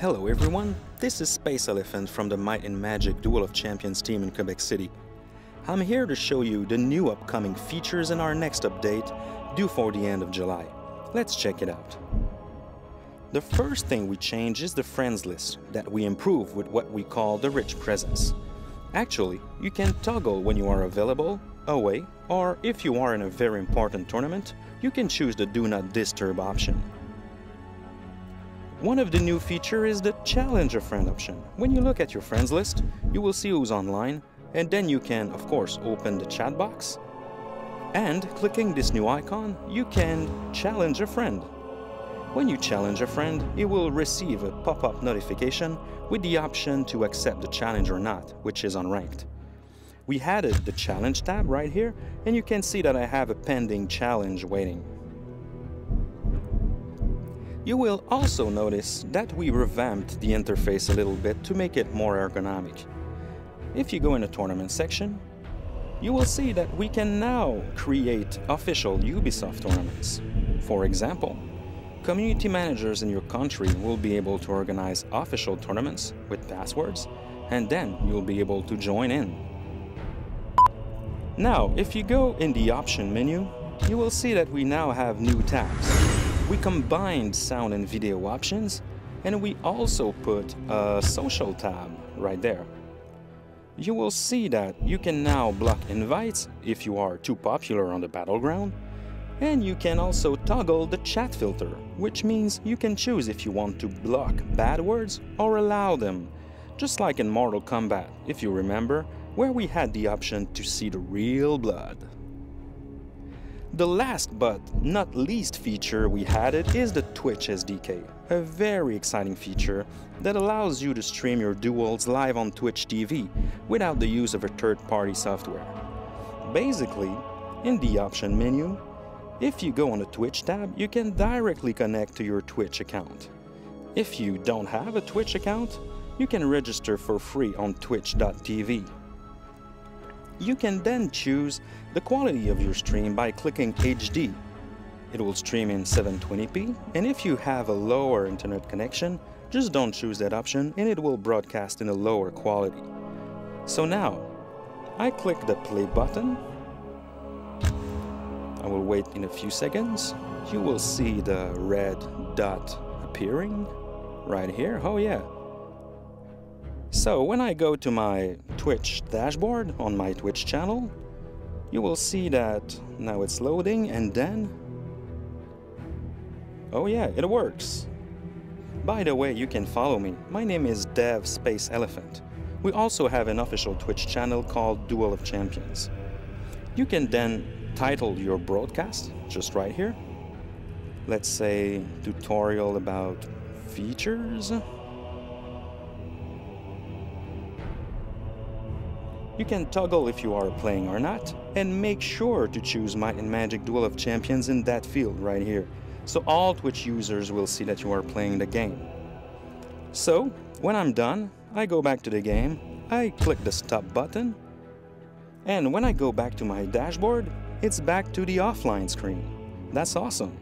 Hello everyone, this is Space Elephant from the Might and Magic Duel of Champions team in Quebec City. I'm here to show you the new upcoming features in our next update, due for the end of July. Let's check it out. The first thing we change is the friends list that we improve with what we call the rich presence. Actually, you can toggle when you are available, away, or if you are in a very important tournament, you can choose the do not disturb option. One of the new features is the challenge a friend option. When you look at your friends list, you will see who's online, and then you can, of course, open the chat box. And clicking this new icon, you can challenge a friend. When you challenge a friend, he will receive a pop-up notification with the option to accept the challenge or not, which is unranked. We added the challenge tab right here, and you can see that I have a pending challenge waiting. You will also notice that we revamped the interface a little bit to make it more ergonomic. If you go in the tournament section, you will see that we can now create official Ubisoft tournaments. For example, Community managers in your country will be able to organize official tournaments with passwords, and then you'll be able to join in. Now, if you go in the option menu, you will see that we now have new tabs. We combined sound and video options, and we also put a social tab right there. You will see that you can now block invites if you are too popular on the battleground, and you can also toggle the chat filter, which means you can choose if you want to block bad words or allow them, just like in Mortal Kombat, if you remember, where we had the option to see the real blood. The last but not least feature we added is the Twitch SDK, a very exciting feature that allows you to stream your duels live on Twitch TV without the use of a third-party software. Basically, in the option menu, if you go on the Twitch tab, you can directly connect to your Twitch account. If you don't have a Twitch account, you can register for free on twitch.tv. You can then choose the quality of your stream by clicking HD. It will stream in 720p, and if you have a lower internet connection, just don't choose that option and it will broadcast in a lower quality. So now, I click the play button I will wait in a few seconds. You will see the red dot appearing right here. Oh yeah. So when I go to my Twitch dashboard on my Twitch channel, you will see that now it's loading and then... Oh yeah, it works. By the way, you can follow me. My name is Dev Space Elephant. We also have an official Twitch channel called Duel of Champions. You can then title your broadcast just right here. Let's say tutorial about features. You can toggle if you are playing or not, and make sure to choose Might and Magic Duel of Champions in that field right here, so all Twitch users will see that you are playing the game. So, when I'm done, I go back to the game, I click the stop button, and when I go back to my dashboard, it's back to the offline screen. That's awesome.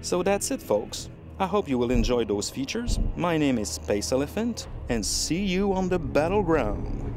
So that's it folks. I hope you will enjoy those features. My name is Space Elephant and see you on the battleground.